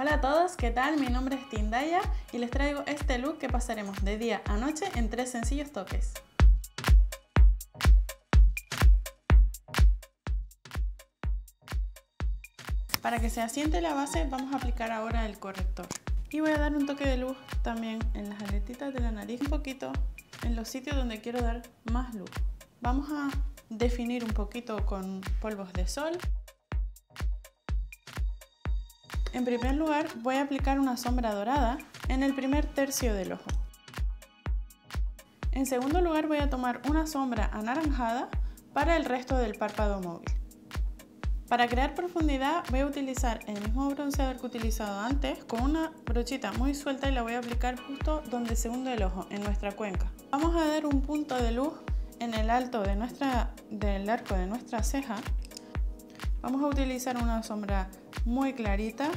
Hola a todos, ¿qué tal? Mi nombre es Tindaya y les traigo este look que pasaremos de día a noche en tres sencillos toques. Para que se asiente la base vamos a aplicar ahora el corrector. Y voy a dar un toque de luz también en las aletitas de la nariz, un poquito en los sitios donde quiero dar más luz. Vamos a definir un poquito con polvos de sol en primer lugar voy a aplicar una sombra dorada en el primer tercio del ojo. En segundo lugar voy a tomar una sombra anaranjada para el resto del párpado móvil. Para crear profundidad voy a utilizar el mismo bronceador que he utilizado antes con una brochita muy suelta y la voy a aplicar justo donde se hunde el ojo, en nuestra cuenca. Vamos a dar un punto de luz en el alto de nuestra, del arco de nuestra ceja. Vamos a utilizar una sombra muy clarita.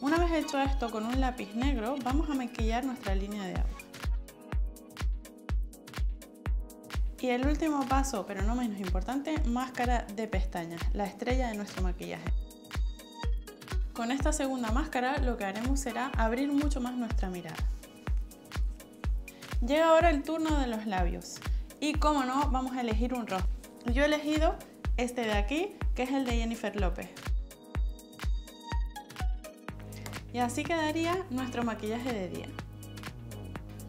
Una vez hecho esto con un lápiz negro, vamos a maquillar nuestra línea de agua. Y el último paso, pero no menos importante, máscara de pestañas, la estrella de nuestro maquillaje. Con esta segunda máscara lo que haremos será abrir mucho más nuestra mirada. Llega ahora el turno de los labios. Y como no, vamos a elegir un rostro. Yo he elegido este de aquí, que es el de Jennifer López. Y así quedaría nuestro maquillaje de día.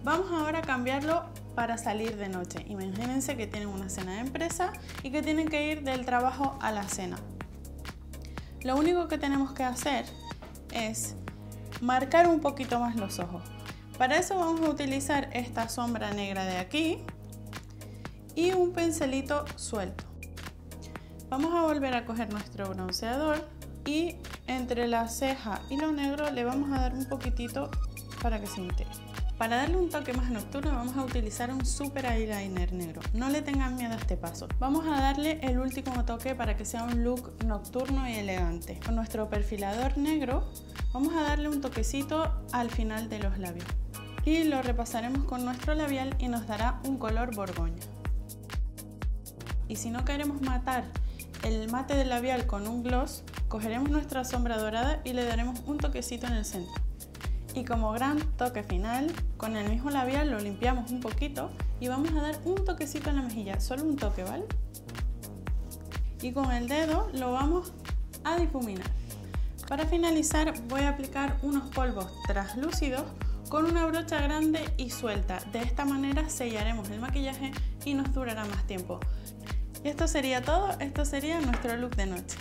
Vamos ahora a cambiarlo para salir de noche. Imagínense que tienen una cena de empresa y que tienen que ir del trabajo a la cena. Lo único que tenemos que hacer es marcar un poquito más los ojos. Para eso vamos a utilizar esta sombra negra de aquí y un pincelito suelto. Vamos a volver a coger nuestro bronceador y entre la ceja y lo negro le vamos a dar un poquitito para que se integre. Para darle un toque más nocturno vamos a utilizar un super eyeliner negro. No le tengan miedo a este paso. Vamos a darle el último toque para que sea un look nocturno y elegante. Con nuestro perfilador negro vamos a darle un toquecito al final de los labios. Y lo repasaremos con nuestro labial y nos dará un color borgoña. Y si no queremos matar el mate del labial con un gloss, cogeremos nuestra sombra dorada y le daremos un toquecito en el centro. Y como gran toque final, con el mismo labial lo limpiamos un poquito y vamos a dar un toquecito en la mejilla, solo un toque, ¿vale? Y con el dedo lo vamos a difuminar. Para finalizar voy a aplicar unos polvos translúcidos con una brocha grande y suelta. De esta manera sellaremos el maquillaje y nos durará más tiempo. Y esto sería todo, esto sería nuestro look de noche.